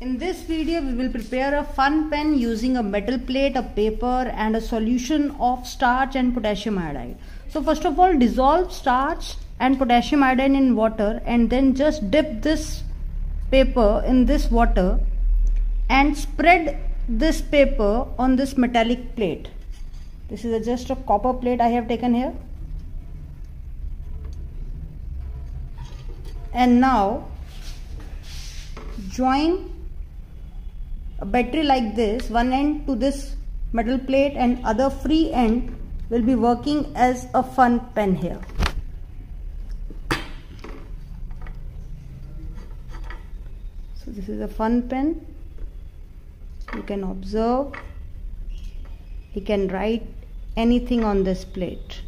In this video we will prepare a fun pen using a metal plate, a paper and a solution of starch and potassium iodide. So first of all dissolve starch and potassium iodide in water and then just dip this paper in this water and spread this paper on this metallic plate. This is a just a copper plate I have taken here. And now join a battery like this one end to this metal plate and other free end will be working as a fun pen here. So this is a fun pen. You can observe. You can write anything on this plate